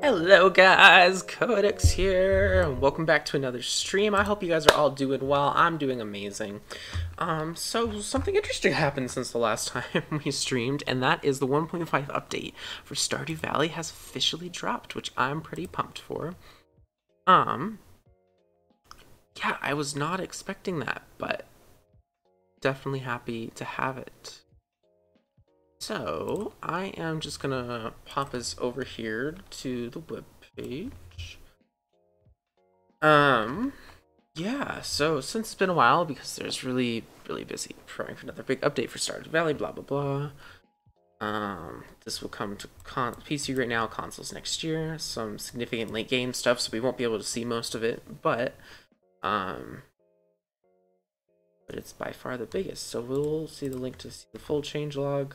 Hello guys, Codex here. and Welcome back to another stream. I hope you guys are all doing well. I'm doing amazing. Um, so something interesting happened since the last time we streamed, and that is the 1.5 update for Stardew Valley has officially dropped, which I'm pretty pumped for. Um, yeah, I was not expecting that, but definitely happy to have it. So, I am just gonna pop us over here to the web page. Um, yeah, so since it's been a while, because there's really, really busy preparing for another big update for Stardew Valley, blah, blah, blah. Um, this will come to PC right now, consoles next year. Some significant late game stuff, so we won't be able to see most of it, but, um, but it's by far the biggest. So we'll see the link to see the full changelog.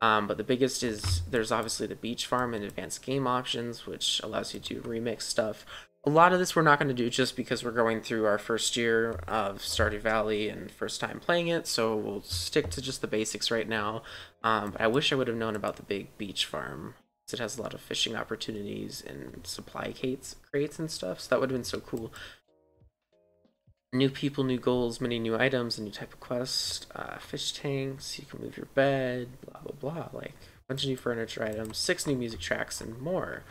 Um, but the biggest is there's obviously the beach farm and advanced game options, which allows you to remix stuff. A lot of this we're not going to do just because we're going through our first year of Stardew Valley and first time playing it, so we'll stick to just the basics right now. Um, I wish I would have known about the big beach farm. It has a lot of fishing opportunities and supply crates, crates and stuff, so that would have been so cool new people, new goals, many new items, a new type of quest, uh, fish tanks, you can move your bed, blah blah blah, like a bunch of new furniture items, six new music tracks, and more.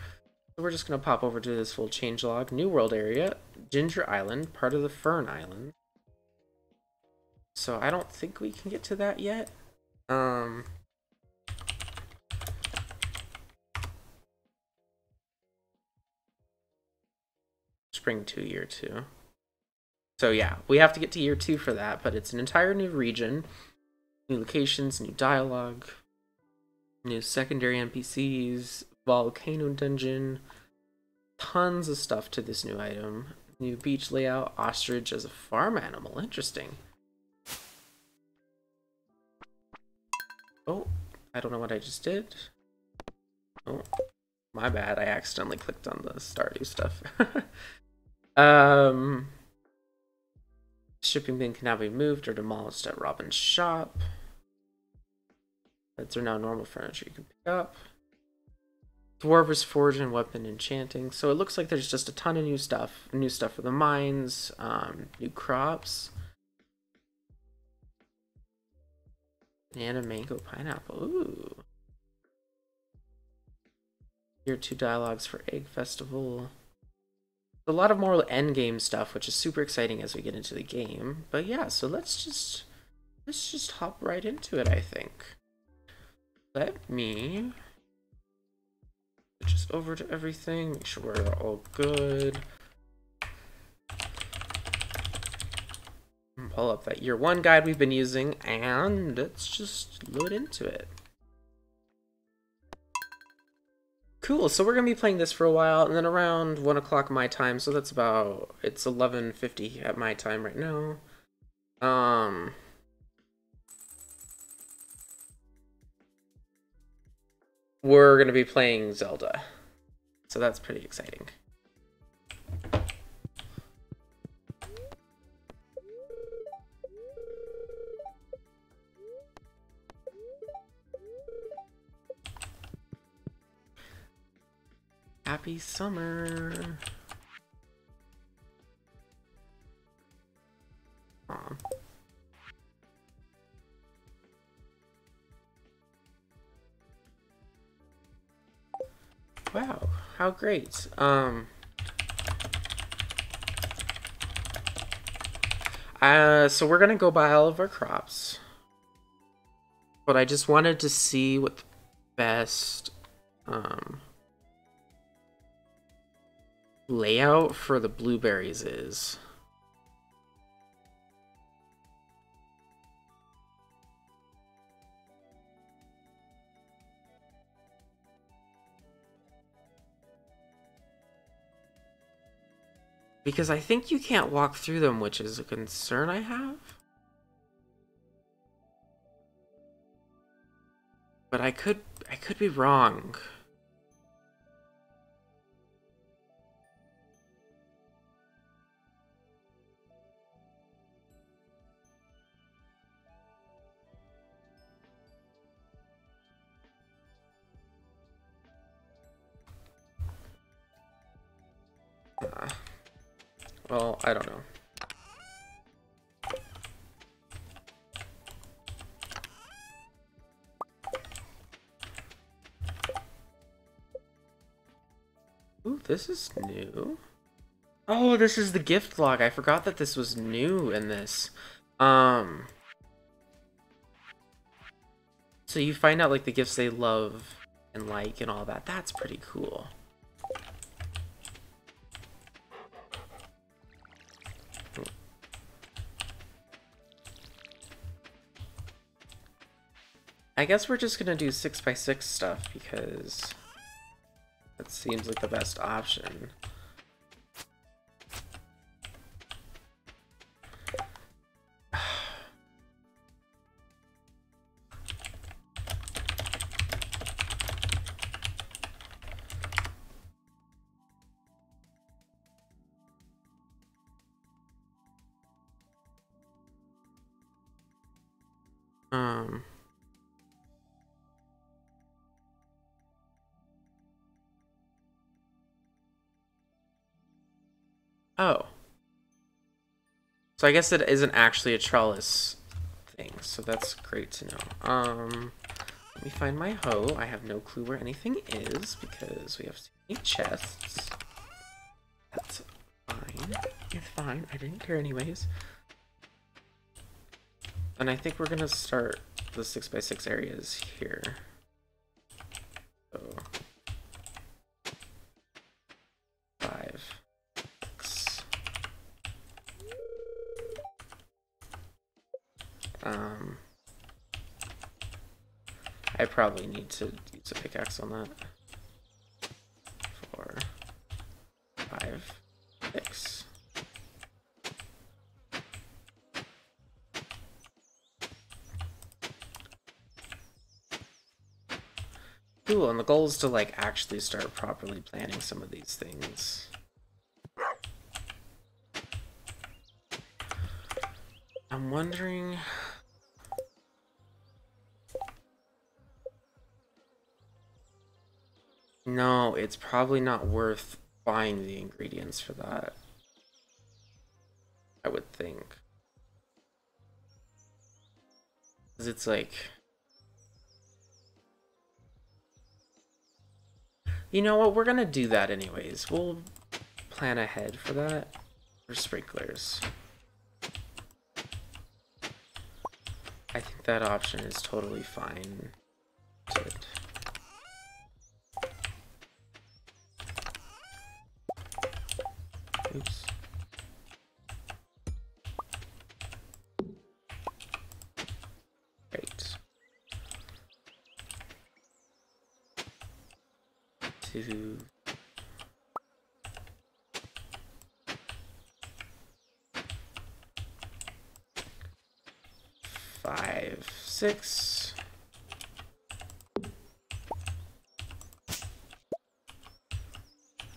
So we're just gonna pop over to this full changelog, new world area, Ginger Island, part of the Fern Island. So I don't think we can get to that yet. Um, spring two year two. So yeah, we have to get to year two for that, but it's an entire new region, new locations, new dialogue, new secondary NPCs, volcano dungeon, tons of stuff to this new item. New beach layout, ostrich as a farm animal, interesting. Oh, I don't know what I just did. Oh, my bad, I accidentally clicked on the Stardew stuff. um, Shipping bin can now be moved or demolished at Robin's shop. Beds are now normal furniture you can pick up. Dwarves Forge and Weapon Enchanting. So it looks like there's just a ton of new stuff. New stuff for the mines, um, new crops. Banana, mango, pineapple. Ooh. Year two dialogues for Egg Festival a lot of more end game stuff, which is super exciting as we get into the game. But yeah, so let's just let's just hop right into it, I think. Let me just over to everything, make sure we're all good. Pull up that year one guide we've been using and let's just load into it. Cool, so we're to be playing this for a while, and then around 1 o'clock my time, so that's about, it's 11.50 at my time right now. Um... We're to be playing Zelda. So that's pretty exciting. Happy summer. Aww. Wow, how great. Um Uh, so we're gonna go buy all of our crops. But I just wanted to see what the best um layout for the blueberries is. Because I think you can't walk through them, which is a concern I have. But I could I could be wrong. Well, I don't know. Ooh, this is new. Oh, this is the gift log. I forgot that this was new in this. Um, so you find out like the gifts they love and like and all that. That's pretty cool. I guess we're just gonna do 6x6 stuff because that seems like the best option. Um... So I guess it isn't actually a trellis thing, so that's great to know. Um, let me find my hoe. I have no clue where anything is because we have so many chests. That's fine. It's fine. I didn't care anyways. And I think we're gonna start the 6x6 areas here. Probably need to use a pickaxe on that. Four, five, six. Cool, and the goal is to like actually start properly planning some of these things. I'm wondering No, it's probably not worth buying the ingredients for that. I would think. Because it's like... You know what, we're gonna do that anyways. We'll plan ahead for that. For sprinklers. I think that option is totally fine. Two. Five, six.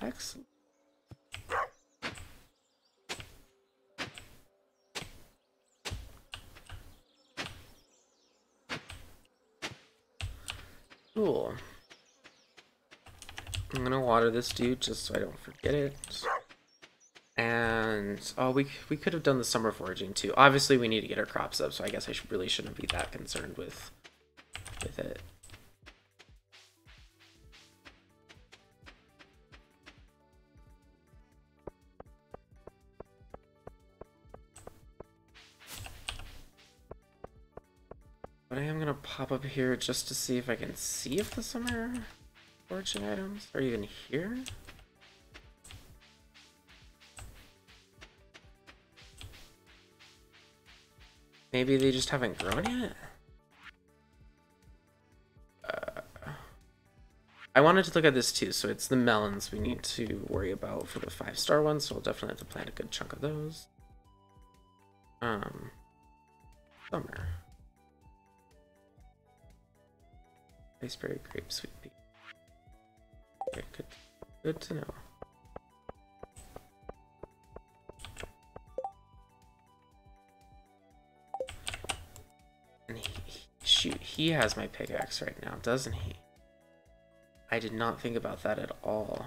Excellent. Cool. Gonna this dude just so I don't forget it. And, oh, we, we could have done the summer foraging too. Obviously, we need to get our crops up, so I guess I should, really shouldn't be that concerned with, with it. But I am to pop up here just to see if I can see if the summer foraging items are even here. Maybe they just haven't grown yet? Uh, I wanted to look at this too, so it's the melons we need to worry about for the five star ones, so we'll definitely have to plant a good chunk of those. Um, summer. Spice Berry grape sweet pea. Good to know. And he, he, shoot, he has my pickaxe right now, doesn't he? I did not think about that at all.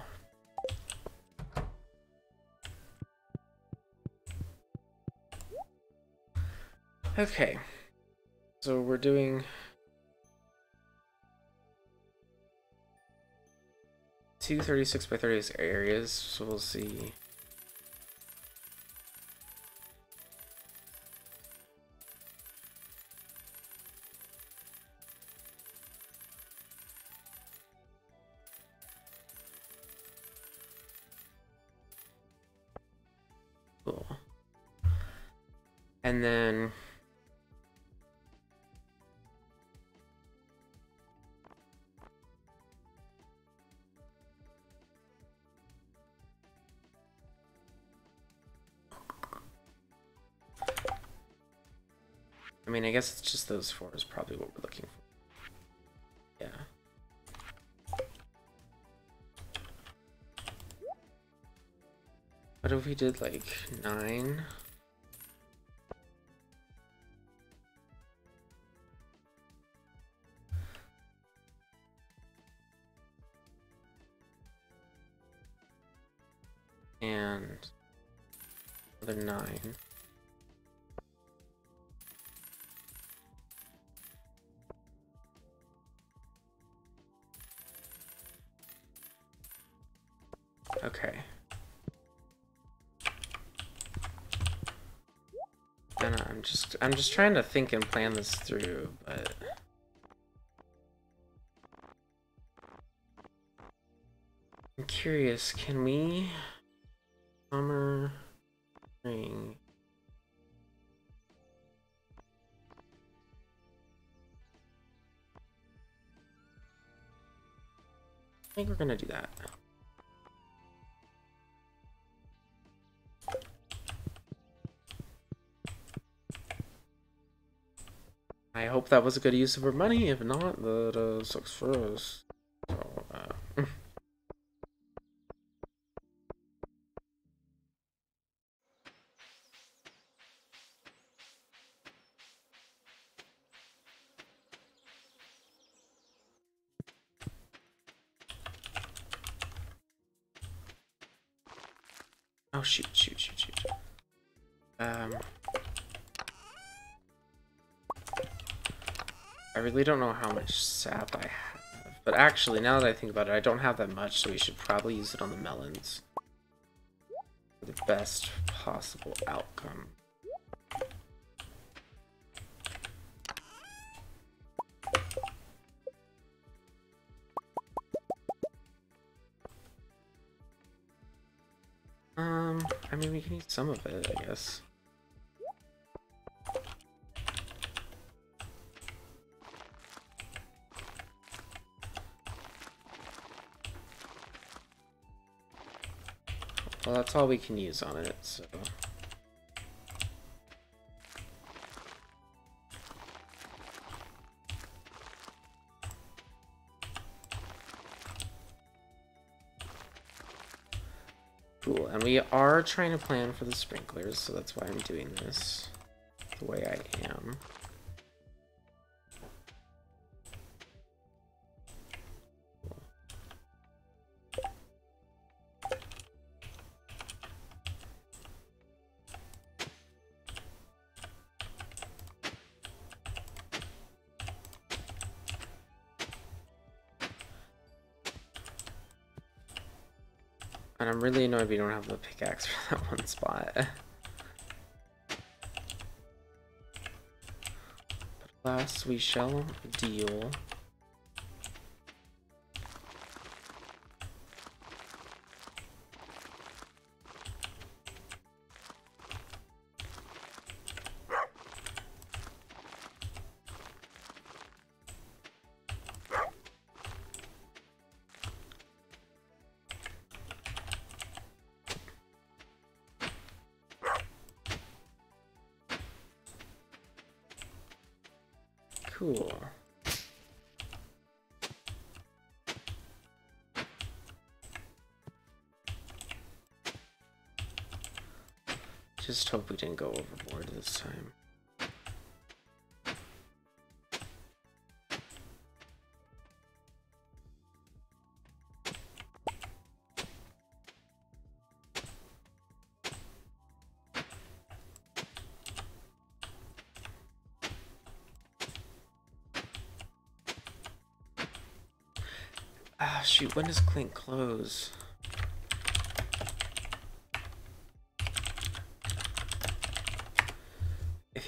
Okay. So we're doing two 36 by 36 areas, so we'll see. Cool. And then mean, I guess it's just those four is probably what we're looking for. Yeah. What if we did like nine? I'm just trying to think and plan this through, but I'm curious, can we summer ring I think we're gonna do that. Hope that was a good use of her money. If not, that uh, sucks for us. So, uh, oh shoot, shoot, shoot, shoot. Um. I really don't know how much sap I have. But actually, now that I think about it, I don't have that much, so we should probably use it on the melons. For the best possible outcome. Um, I mean, we can use some of it, I guess. That's all we can use on it, so... Cool, and we are trying to plan for the sprinklers, so that's why I'm doing this the way I am. I'm really annoyed we don't have the pickaxe for that one spot. But alas, we shall deal. Just hope we didn't go overboard this time. Ah, shoot, when does Clint close?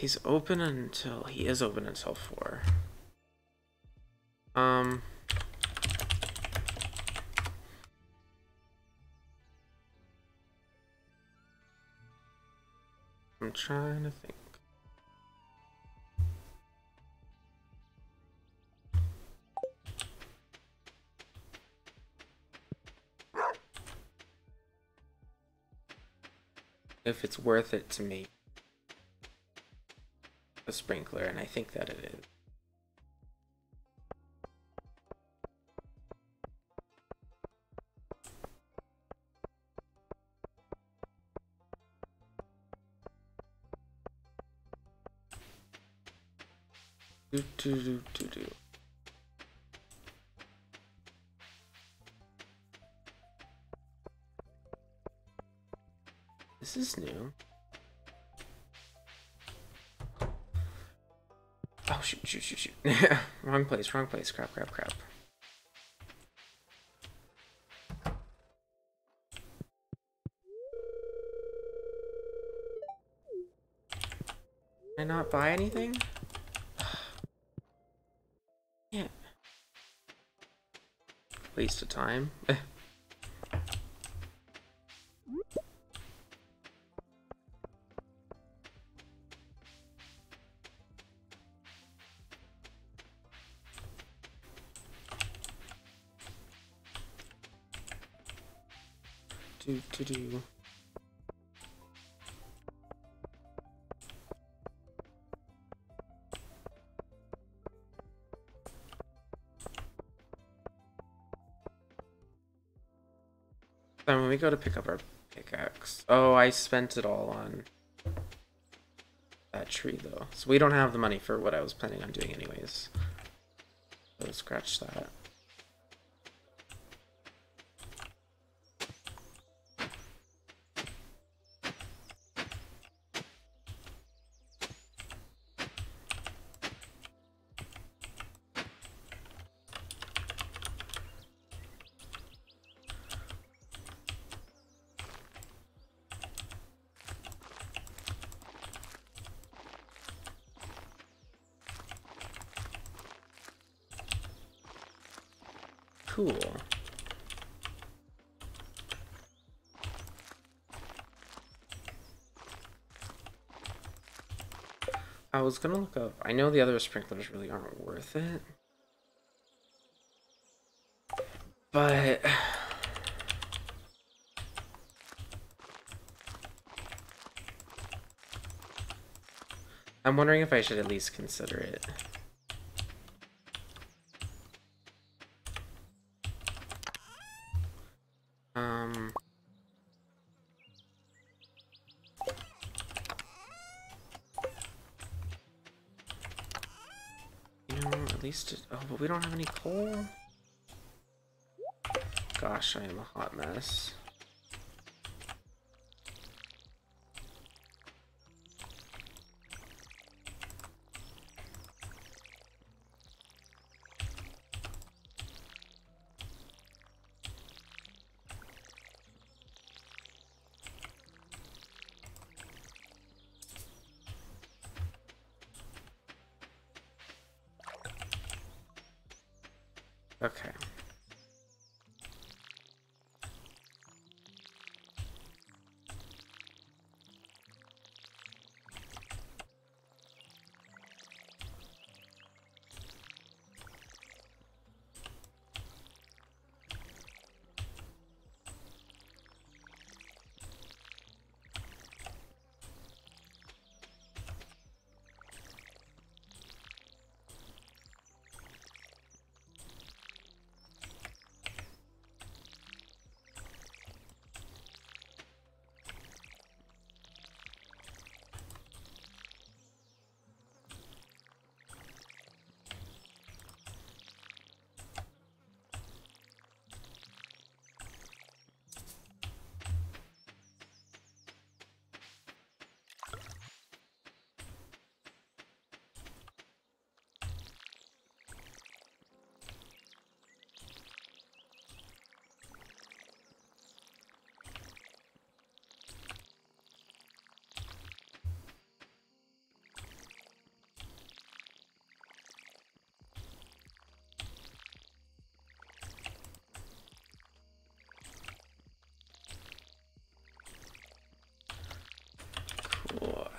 He's open until... He is open until 4. Um... I'm trying to think. If it's worth it to me a sprinkler, and I think that it is. Do, do, do, do, do. This is new. Shoot, shoot, shoot, shoot. wrong place, wrong place. Crap, crap, crap. Can I not buy anything? yeah. Waste of time. do do do. Then when we go to pick up our pickaxe, oh, I spent it all on that tree though, so we don't have the money for what I was planning on doing anyways. So scratch that. Gonna look up. I know the other sprinklers really aren't worth it. But I'm wondering if I should at least consider it. Um You oh, but we don't have any coal. Gosh, I am a hot mess. Okay.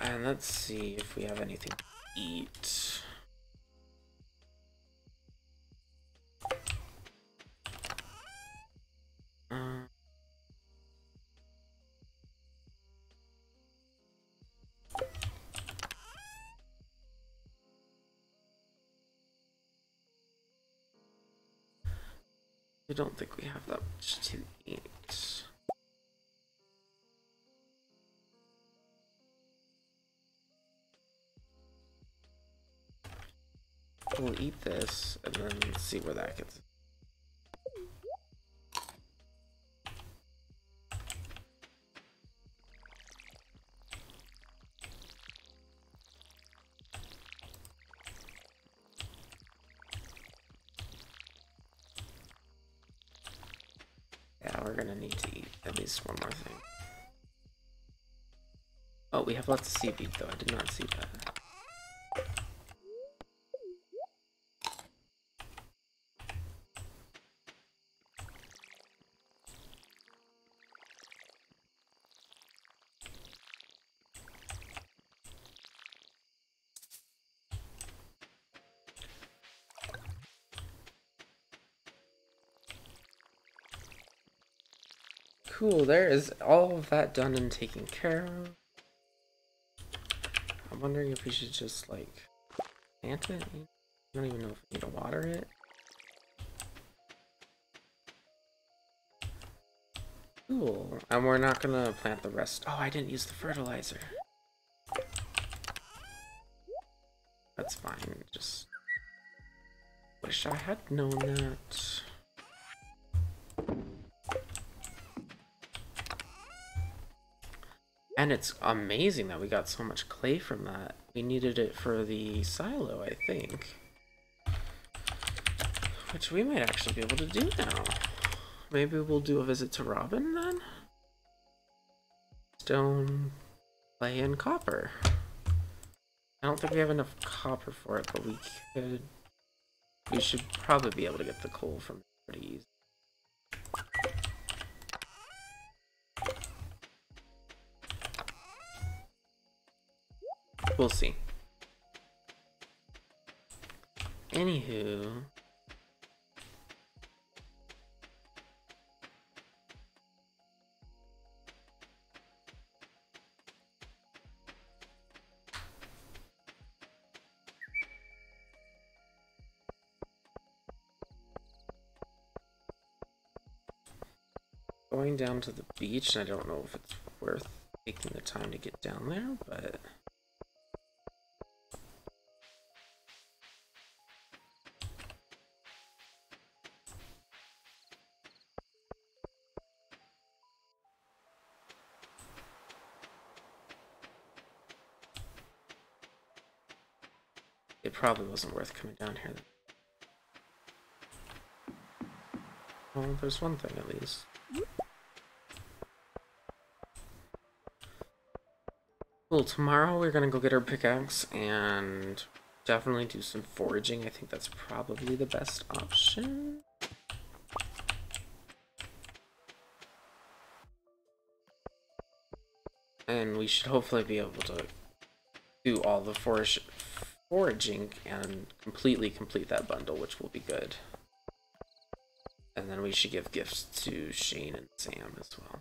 And let's see if we have anything to eat. Uh, I don't think we have that much to see where that gets. Yeah, we're gonna need to eat at least one more thing. Oh, we have lots of seaweed though. I did not see that. There is all of that done and taken care of. I'm wondering if we should just like plant it. I don't even know if we need to water it. Cool. And we're not gonna plant the rest. Oh, I didn't use the fertilizer. That's fine. Just wish I had known that. And it's amazing that we got so much clay from that. We needed it for the silo, I think. Which we might actually be able to do now. Maybe we'll do a visit to Robin then? Stone, clay, and copper. I don't think we have enough copper for it, but we could... We should probably be able to get the coal from pretty easy. We'll see. Anywho. Going down to the beach, and I don't know if it's worth taking the time to get down there, but... probably wasn't worth coming down here. Well, there's one thing at least. Well, tomorrow we're gonna go get our pickaxe and definitely do some foraging. I think that's probably the best option. And we should hopefully be able to do all the forage foraging and completely complete that bundle, which will be good. And then we should give gifts to Shane and Sam as well.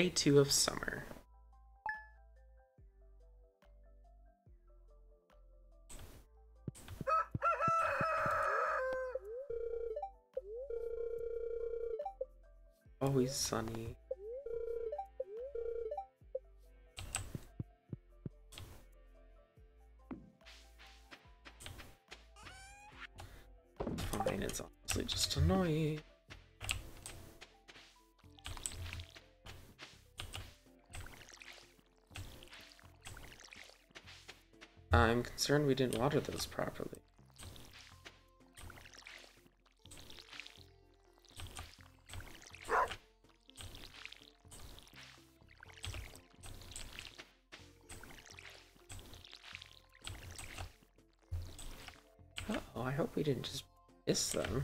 Day two of summer. Always sunny. Concerned we didn't water those properly. Uh oh, I hope we didn't just miss them.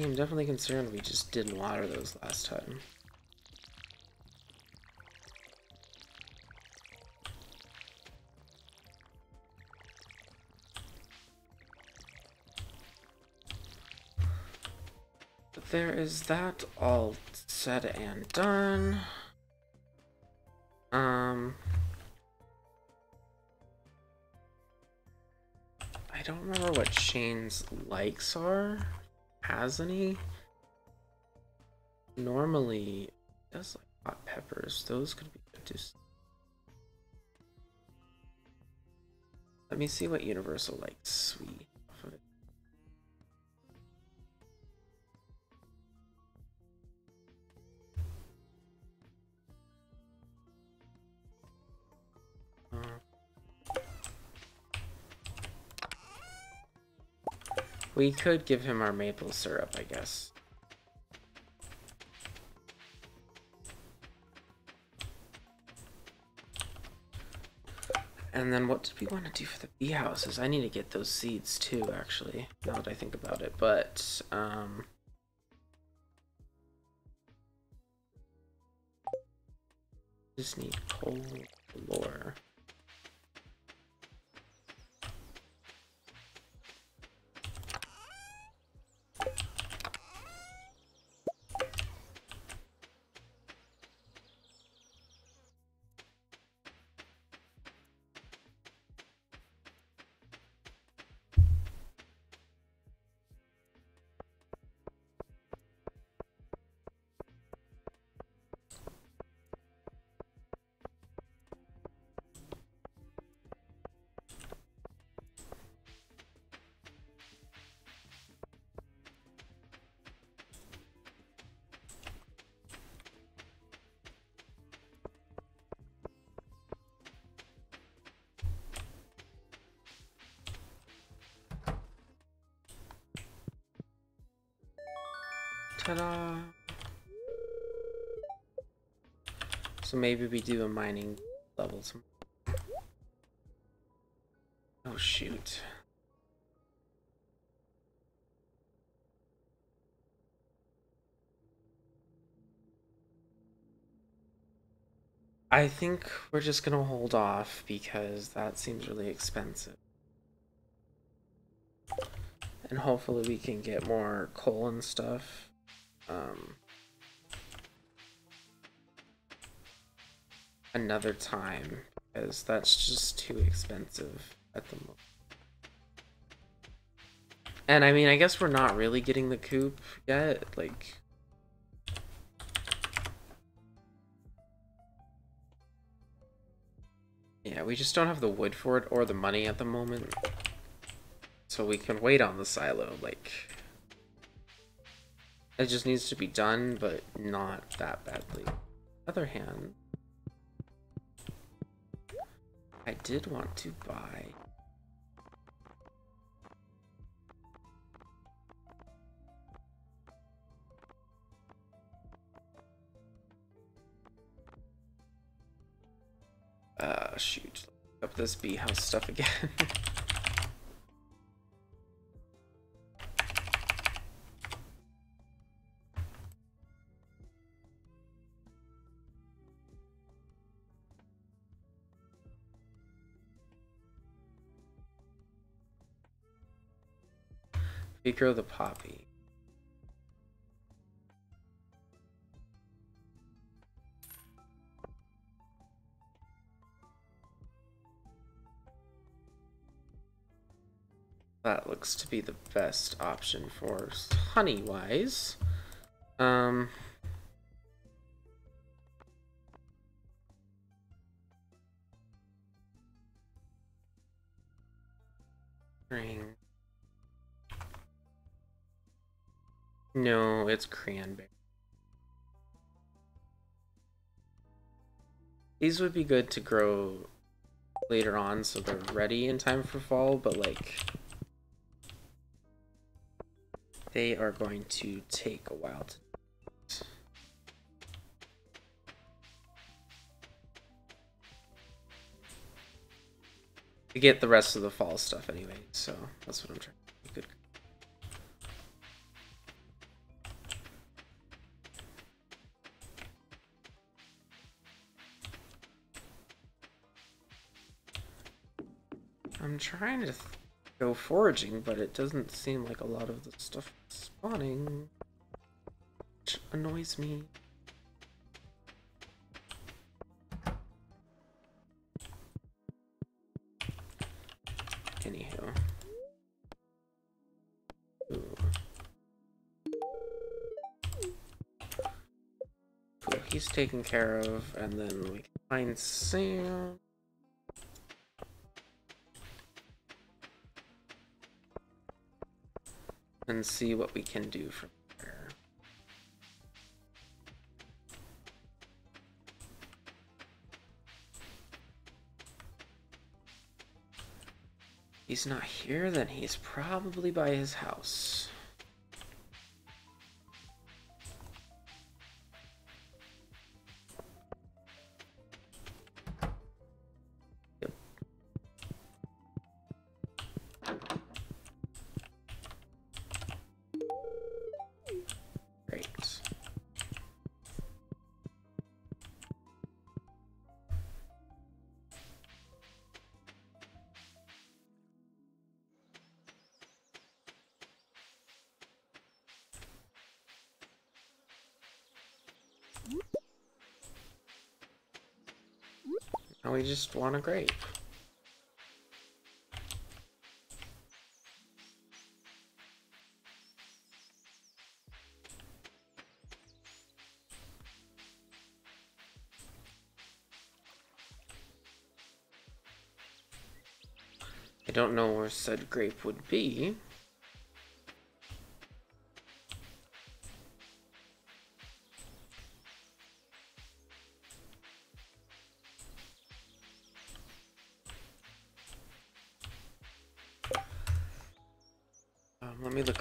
I'm definitely concerned we just didn't water those last time. But there is that all said and done. Um... I don't remember what Shane's likes are has any. Normally, that's like hot peppers. Those could be good. Let me see what Universal likes sweet We could give him our maple syrup, I guess. And then what did we want to do for the bee houses? I need to get those seeds too, actually, now that I think about it. But, um... Just need coal lore. Maybe we do a mining level tomorrow. Oh shoot. I think we're just gonna hold off because that seems really expensive. And hopefully we can get more coal and stuff. Um, another time because that's just too expensive at the moment. And I mean, I guess we're not really getting the coop yet. Like, yeah, we just don't have the wood for it or the money at the moment. so we can wait on the silo. Like, it just needs to be done, but not that badly. other hand, I did want to buy Uh, shoot. Up this bee house stuff again. we grow the poppy. That looks to be the best option for honey wise. Um, ring. No, it's cranberry. These would be good to grow later on so they're ready in time for fall, but like they are going to take a while to get the rest of the fall stuff anyway, so that's what I'm trying I'm trying to go foraging, but it doesn't seem like a lot of the stuff is spawning, which annoys me. Cool, he's taken care of, and then we can find Sam. And see what we can do from there. He's not here, then he's probably by his house. Just want a grape. I don't know where said grape would be. I have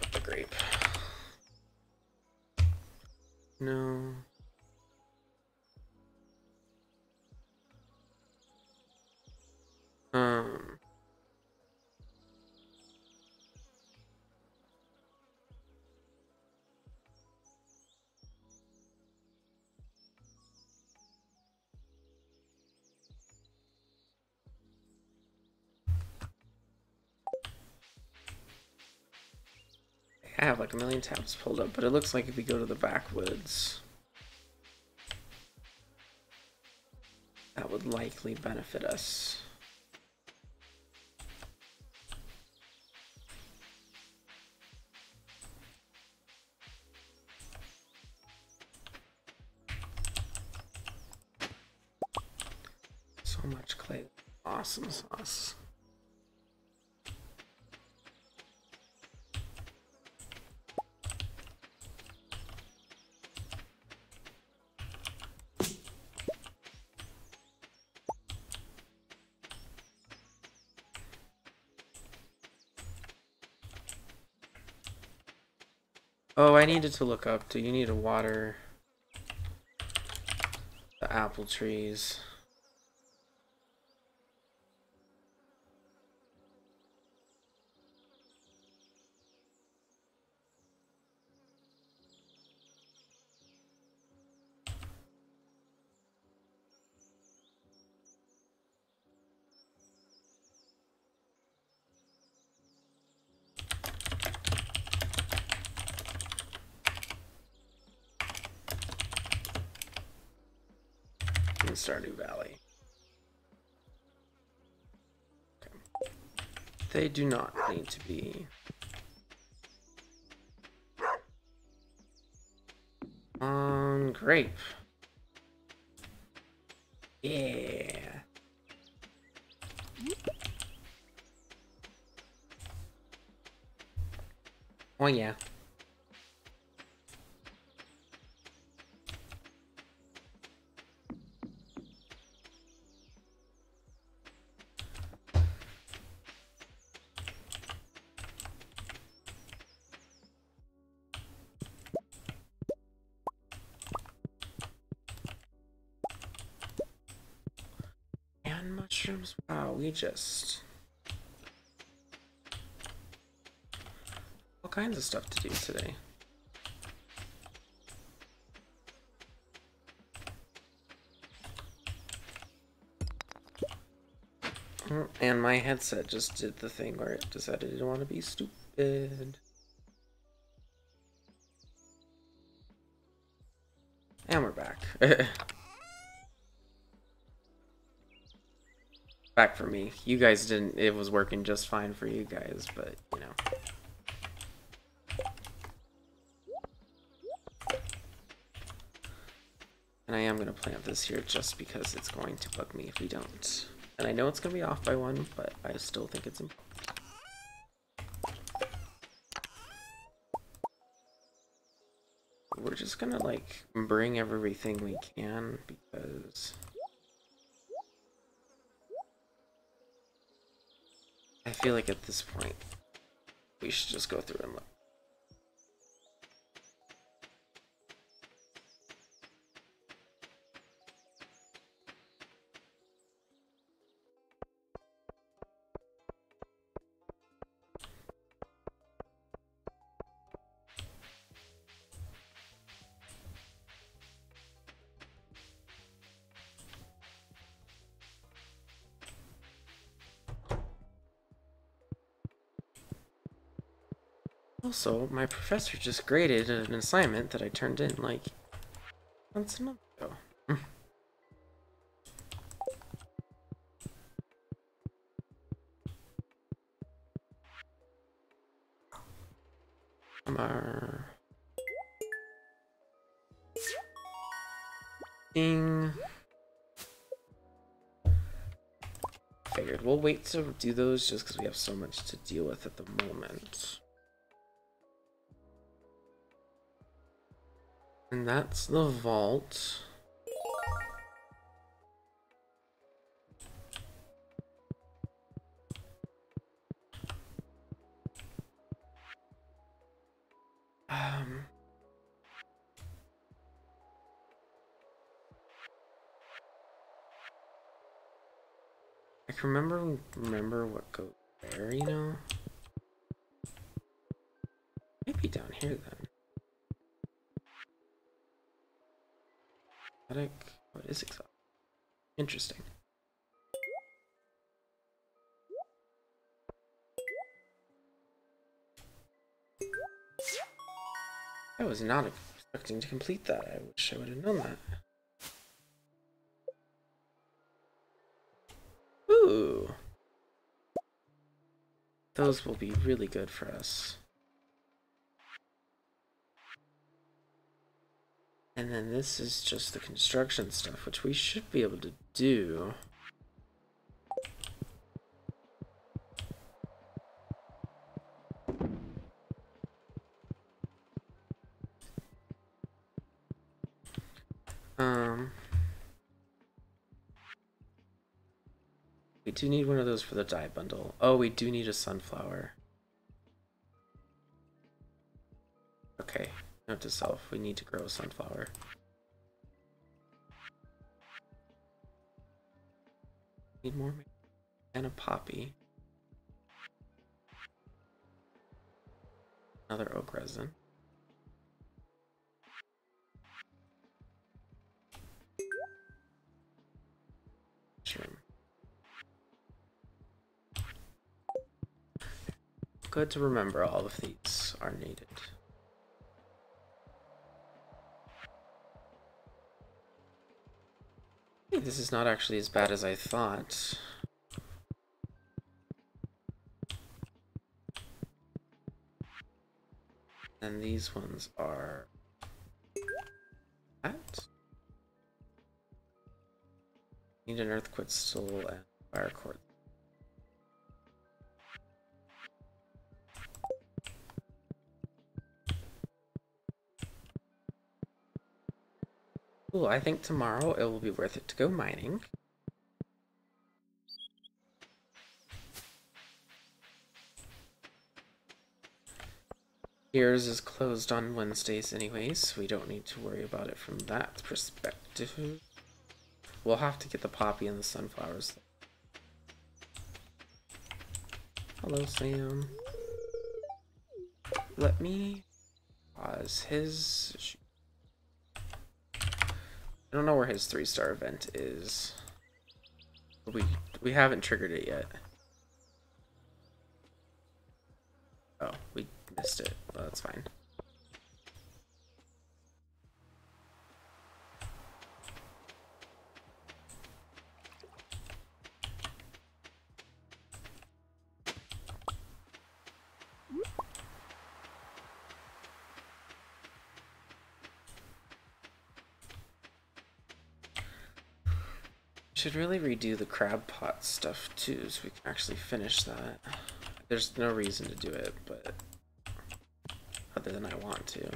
like a million tabs pulled up, but it looks like if we go to the backwoods, that would likely benefit us. Needed to look up. Do you need to water the apple trees? in Stardew Valley. Okay. They do not need to be on grape. Yeah. Oh yeah. Just all kinds of stuff to do today. Mm, And my headset just did the thing where it decided it didn't want to be stupid. And we're back. for me. You guys didn't, it was working just fine for you guys, but you know. And I am going to plant this here just because it's going to bug me if we don't. And I know it's going to be off by one, but I still think it's important. We're just to like bring everything we can because feel like at this point we should just go through and look. Also, my professor just graded an assignment that I turned in like months a month ago. Hmm. Ding. Figured we'll wait to do those just because we have so much to deal with at the moment. And that's the vault. Um. I can remember remember what goes there, you know? Maybe down here then. Exotic. What is exotic? Interesting. I was not expecting to complete that. I wish I would have known that. Ooh. Those will be really good for us. And then this is just the construction stuff, which we should be able to do. Um, we do need one of those for the dye bundle. Oh, we do need a sunflower. Note to self, we need to grow a sunflower. Need more and a poppy. Another oak resin. Good to remember all of these are needed. This is not actually as bad as I thought. And these ones are that. Need an earth soul and fire quartz. Cool, I think tomorrow it will be worth it to go mining. Pierre's is closed on Wednesdays anyways, so we don't need to worry about it from that perspective. We'll have to get the poppy and the sunflowers. Hello, Sam. Let me pause his... I don't know where his three-star event is. We we haven't triggered it yet. Oh, we missed it. Well, that's fine. Should really redo the crab pot stuff too, so we can actually finish that. There's no reason to do it, but other than I want to.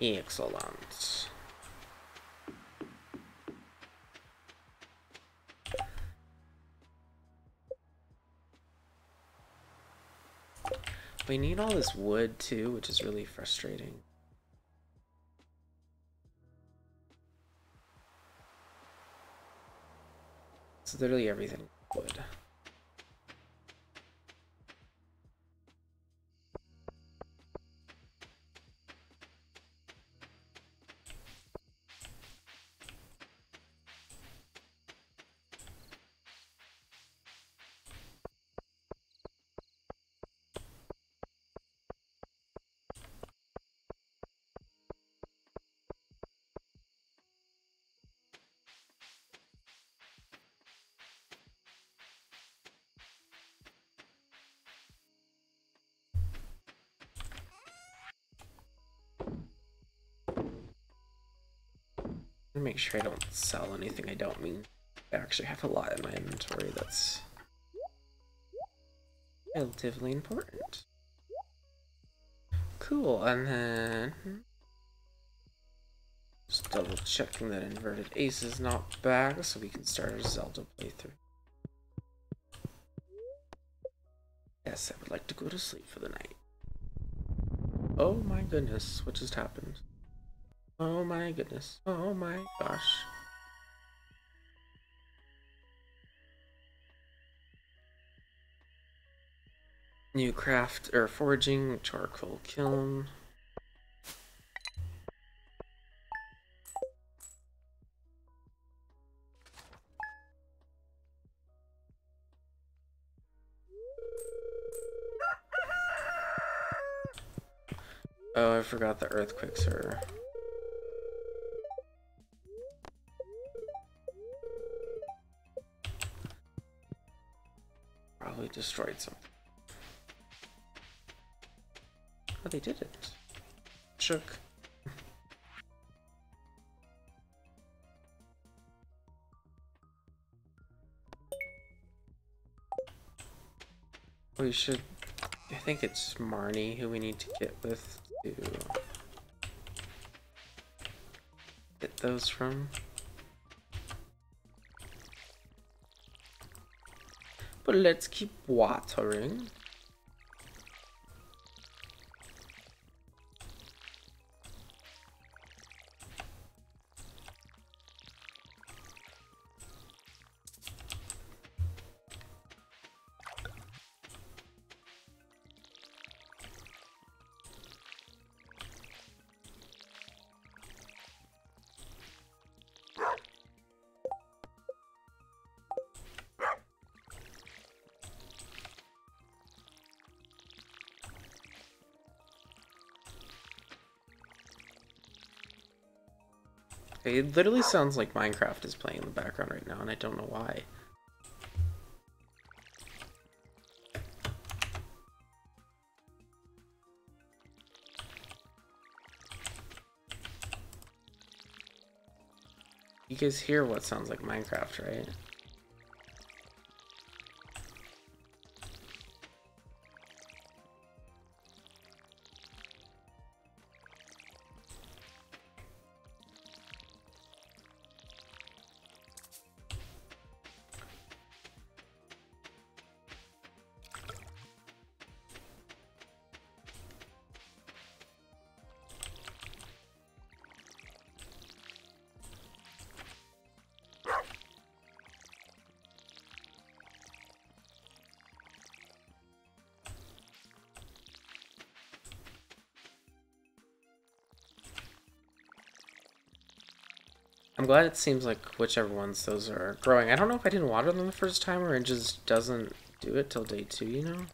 Excellent. We need all this wood too, which is really frustrating. It's literally everything wood. Make sure I don't sell anything I don't mean. I actually have a lot in my inventory that's relatively important. Cool, and then just double checking that inverted ace is not back so we can start our Zelda playthrough. Yes, I would like to go to sleep for the night. Oh my goodness, what just happened? Oh my goodness. Oh my gosh. New craft or foraging charcoal kiln. Oh, I forgot the earthquakes are destroyed something. Oh, they did it. Shook. We should... I think it's Marnie who we need to get with to get those from. Let's keep watering. It literally sounds like Minecraft is playing in the background right now, and I don't know why. You guys hear what sounds like Minecraft, right? I'm glad it seems like whichever ones those are growing. I don't know if I didn't water them the first time or it just doesn't do it till day two, you know?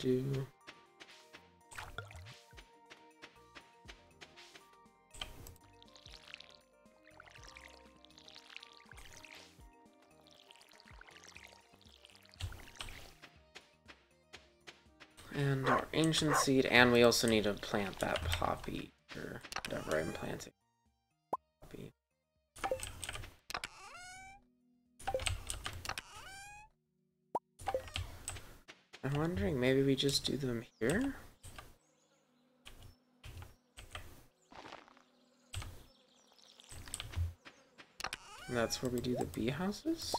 Do. And our ancient seed, and we also need to plant that poppy, or whatever I'm planting. I'm wondering, maybe we just do them here? And that's where we do the bee houses?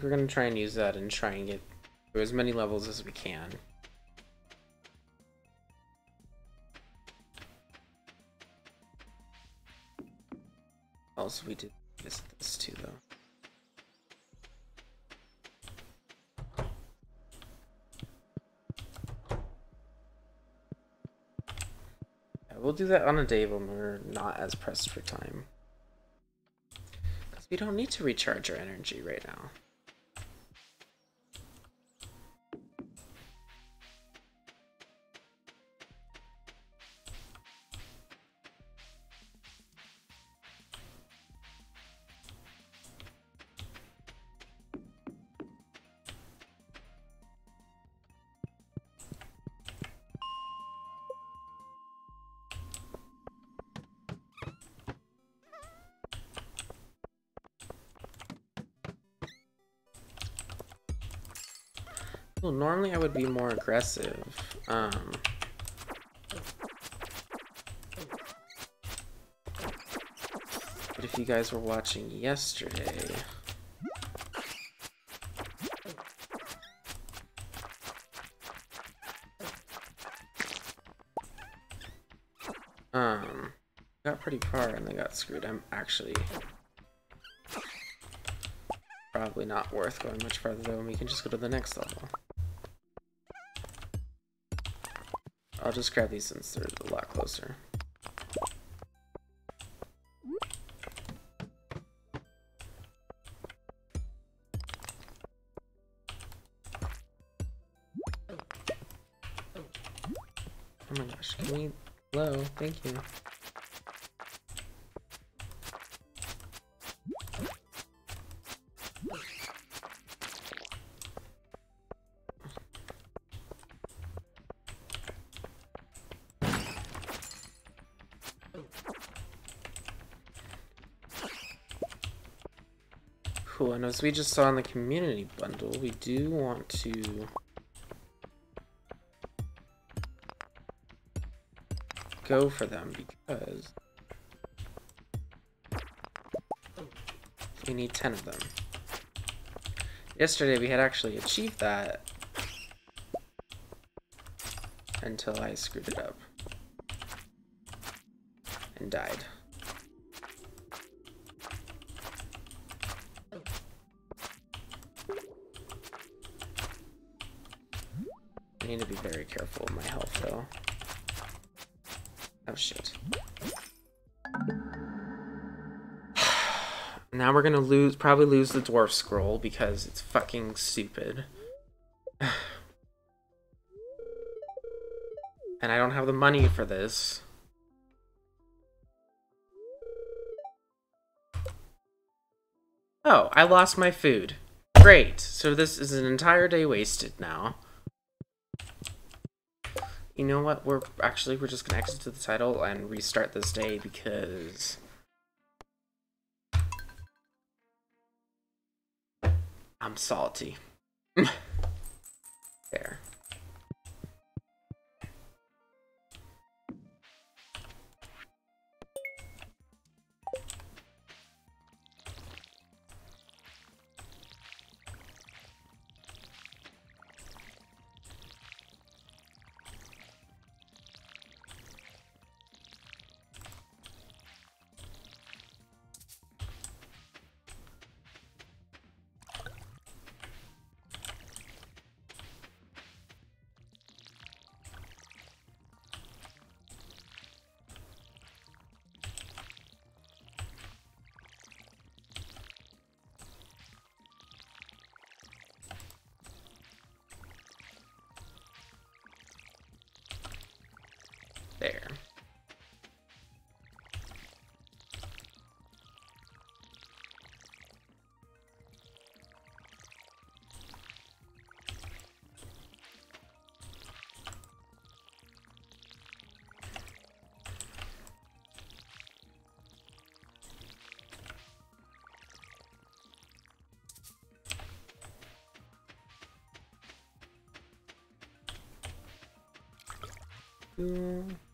Think we're gonna try and use that and try and get through as many levels as we can. Also, we did miss this too, though. We'll do that on a day when we're not as pressed for time. Because we don't need to recharge our energy right now. Normally I would be more aggressive. Um, but if you guys were watching yesterday... Um, got pretty far and they got screwed. I'm actually probably not worth going much farther though, and we can just go to the next level. I'll just grab these since they're a lot closer. As we just saw in the community bundle, we do want to go for them because we need 10 of them. Yesterday we had actually achieved that until I screwed it up and died. Need to be very careful of my health though. Oh shit. now we're gonna lose, probably lose the dwarf scroll because it's fucking stupid. and I don't have the money for this. Oh, I lost my food. Great. So this is an entire day wasted now. You know what? We're actually we're just gonna exit to the title and restart this day because I'm salty. there. Yeah.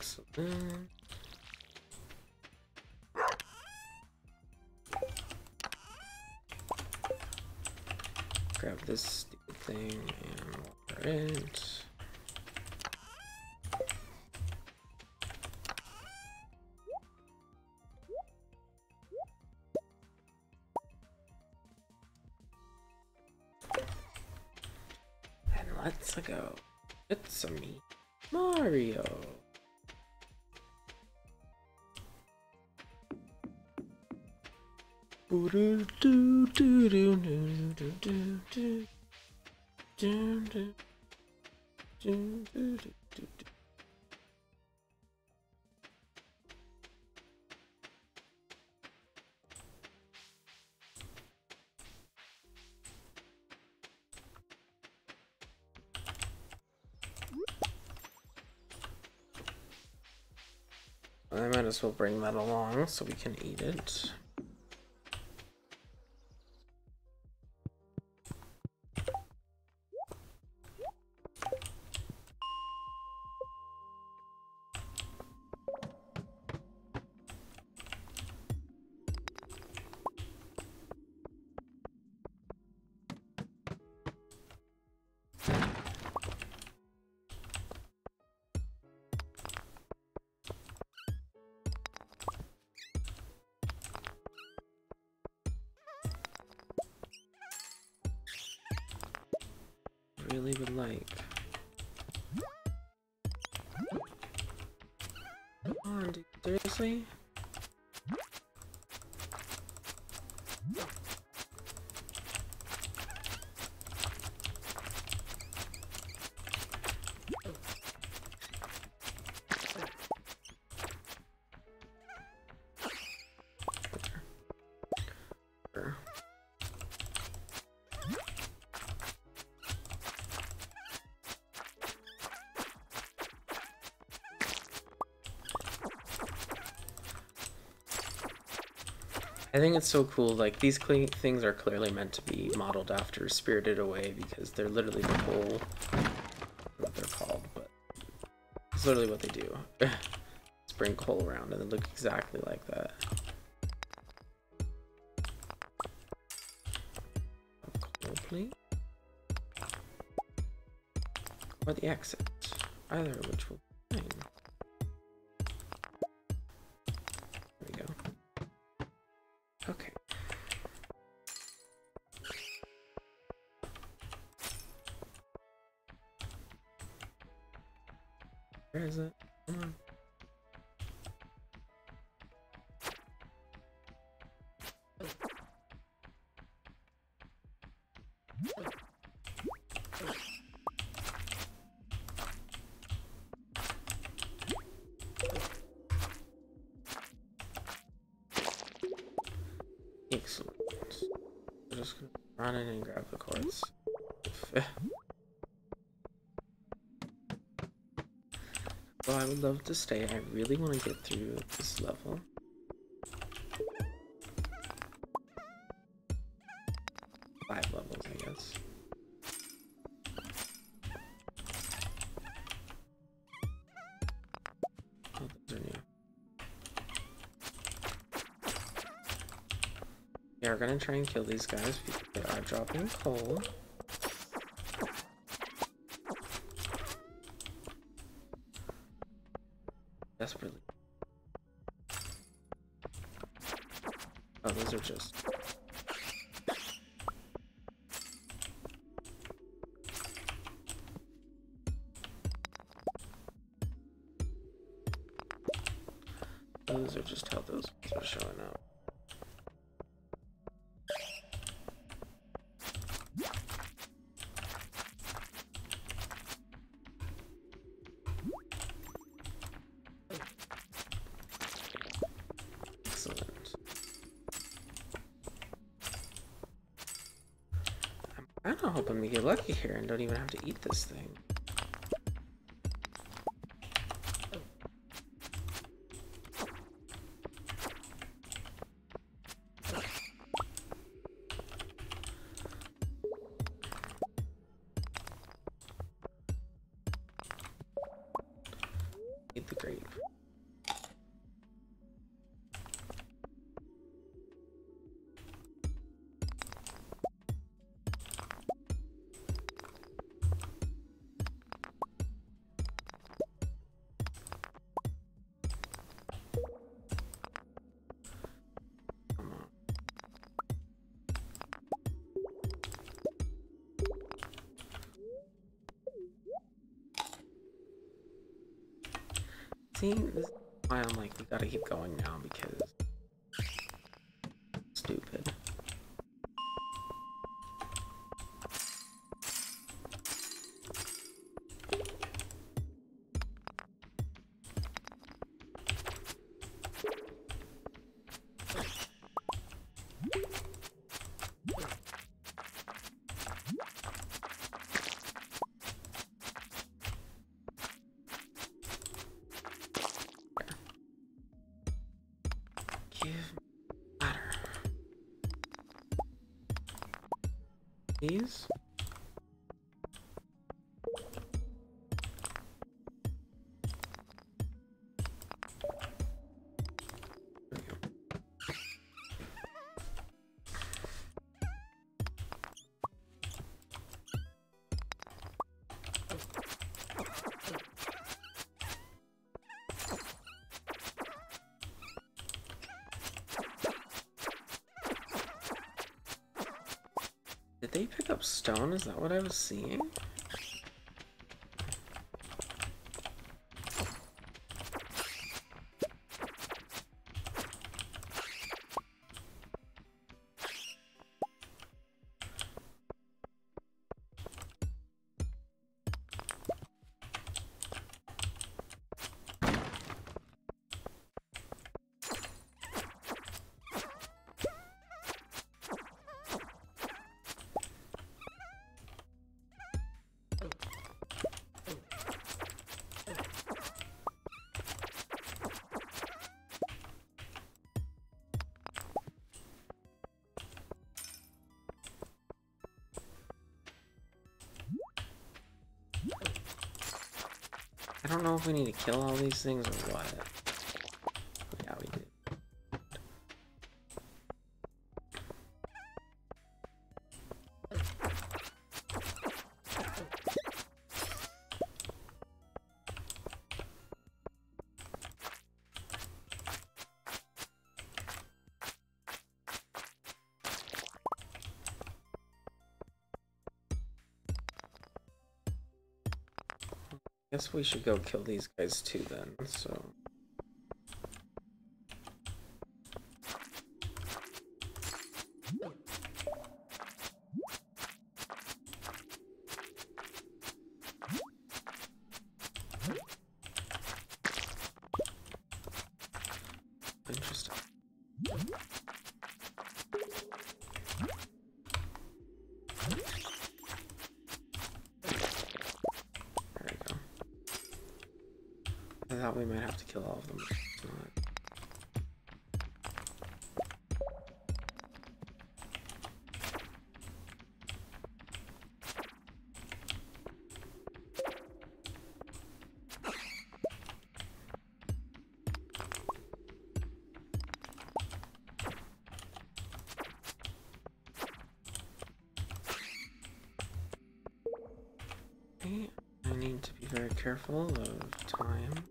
Mm. Grab this stupid thing and water it. And let's go. It's a me, Mario. I might as well bring that along so we can eat it. Think it's so cool. Like these things are clearly meant to be modeled after Spirited Away because they're literally the whole. What they're called, but it's literally what they do. Bring coal around and they look exactly like that. Coal, please. Or the exit. Either of which will just run in and grab the quartz. well, I would love to stay. I really want to get through this level. Try and kill these guys they are dropping coal. Here and don't even have to eat this thing. See, this is why I'm like, we gotta keep going now because Is that what I was seeing? Know if we need to kill all these things or what. Guess we should go kill these guys too then, so. Careful of time.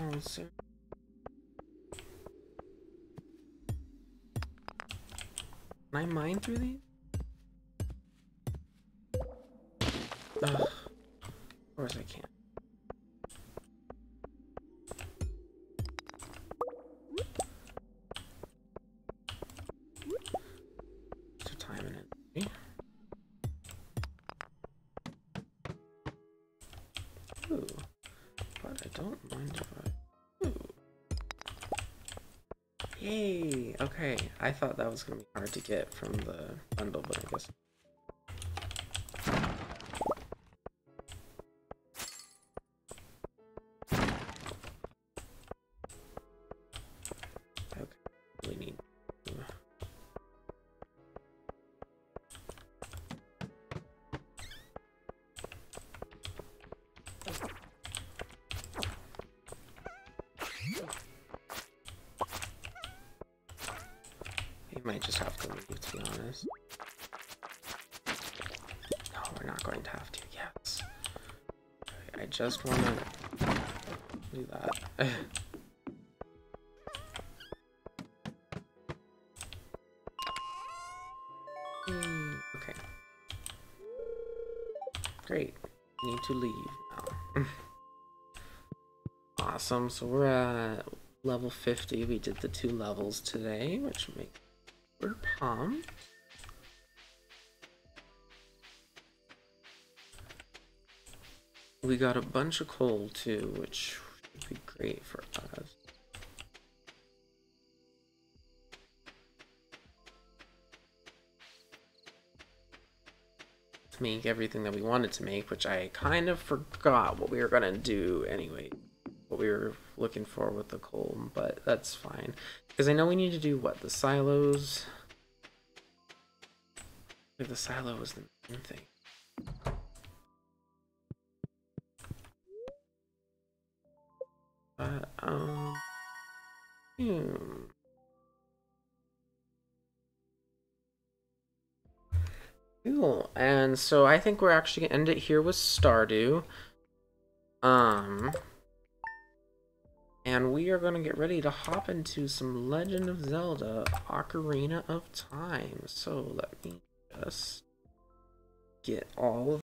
Oh. Can I mine through these? Don't mind if I... Ooh. Yay! Okay, I thought that was gonna be hard to get from the bundle, but I guess. Just want to do that. Hmm, okay. Great. Need to leave now. awesome. So we're at level 50. We did the two levels today, which makes we're pumped. We got a bunch of coal too, which would be great for us. To make everything that we wanted to make, which I kind of forgot what we were gonna do anyway. What we were looking for with the coal, but that's fine. Because I know we need to do what? The silos. The silo was the main thing. So I think we're actually gonna end it here with Stardew. Um, and we are gonna get ready to hop into some Legend of Zelda Ocarina of Time. So let me just get all of